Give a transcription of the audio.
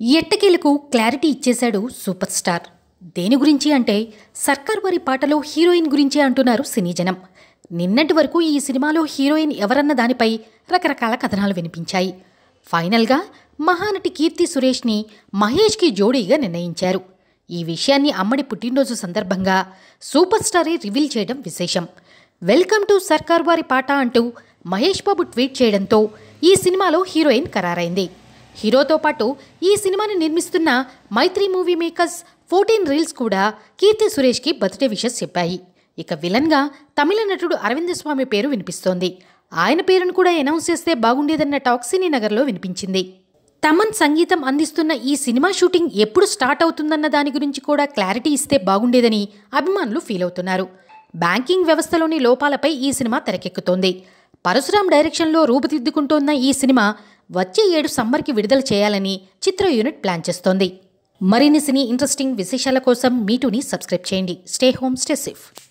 ఎట్టకేలకు క్లారిటీ ఇచ్చేశాడు super star. దేని గురించి అంటే సర్కార్ వారి పాటలో హీరోయిన్ గురించే అంటున్నారు సినీ జనం నిన్నటి వరకు ఈ సినిమాలో హీరోయిన్ ఎవరన్న దానిపై రకరకాల కథనాలు వినిపించాయి. ఫైనల్గా మహానటి కీర్తి సురేష్ని మహేష్కి జోడీగా నిర్ణయించారు. ఈ విషయాన్ని అమ్మడి పుట్టినరోజు సందర్భంగా సూపర్ స్టారే రివీల్ చేయడం విశేషం. వెల్కమ్ టు సర్కార్ వారి పాట అంటూ మహేష్ బాబు ట్వీట్ చేయడంతో ఈ సినిమాలో హీరోయిన్ ఖరారైంది. హీరోతో పాటు ఈ సినిమాని నిర్మిస్తున్న Mythri movie makers fourteen reels కూడా కీర్తి సురేష్కి బర్త్డే విషెస్ చెప్పాయి. ఇక విలన్గా తమిళ నటుడు అరవింద స్వామి పేరు వినిపిస్తోంది. ఆయన పేరును కూడా అనౌన్స్ చేస్తే బాగుండేదన్న టాక్ సినీ నగర్లో వినిపించింది. తమన్ సంగీతం అందిస్తున్న ఈ సినిమా షూటింగ్ ఎప్పుడు స్టార్ట్ అవుతుందన్న దాని గురించి కూడా క్లారిటీ ఇస్తే బాగుండేదని అభిమానులు ఫీల్ అవుతున్నారు. బ్యాంకింగ్ వ్యవస్థలోని లోపాలపై ఈ సినిమా తెరకెక్కుతోంది. పరశురాం డైరెక్షన్లో రూపుదిద్దుకుంటోన్న ఈ సినిమా వచ్చే ఏడు సమ్మర్కి విడుదల చేయాలని చిత్ర యూనిట్ ప్లాన్ చేస్తోంది. మరిన్ని సినీ ఇంట్రెస్టింగ్ విశేషాల కోసం మీటూని సబ్స్క్రైబ్ చేయండి. Stay home stay safe.